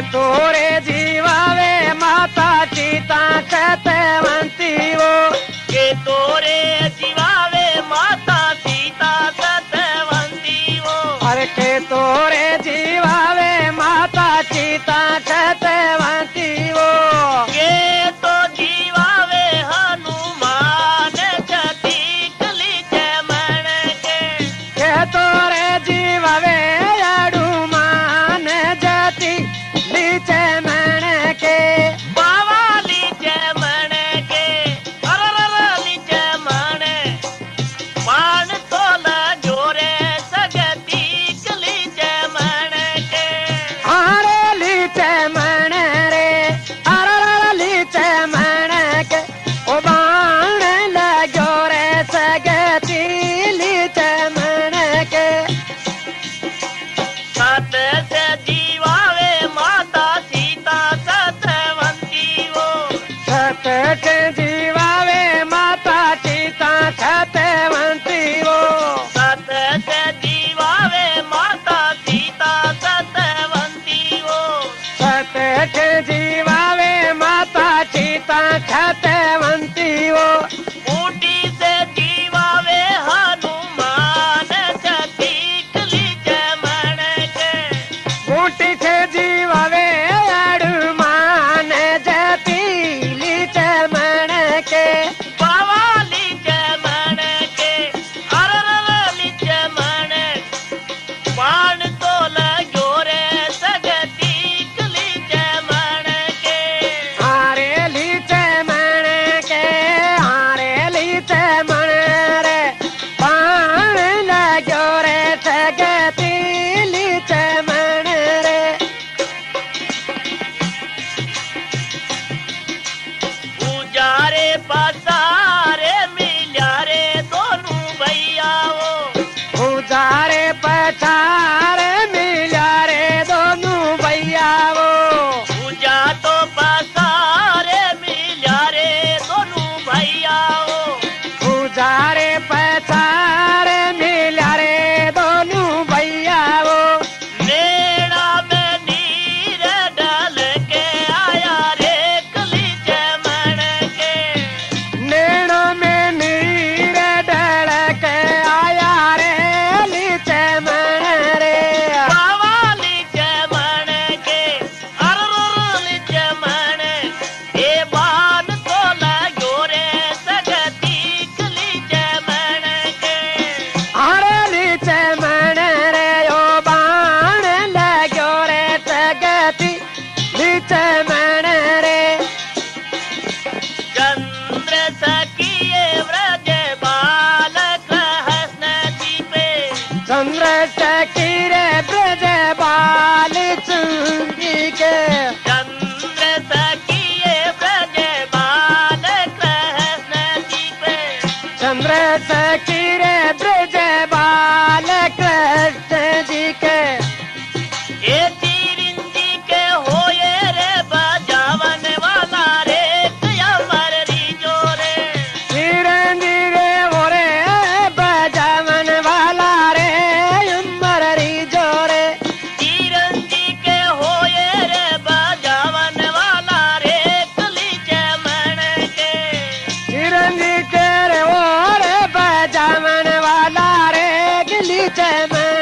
तोरे जीवावे माता सीता कहते वंती वो। के तोरे जीवावे माता सीता कहते वंती वो। हर के तोरे जीवावे माता सीता कहते That's that रे ब्रज बाल चुंगी के चमन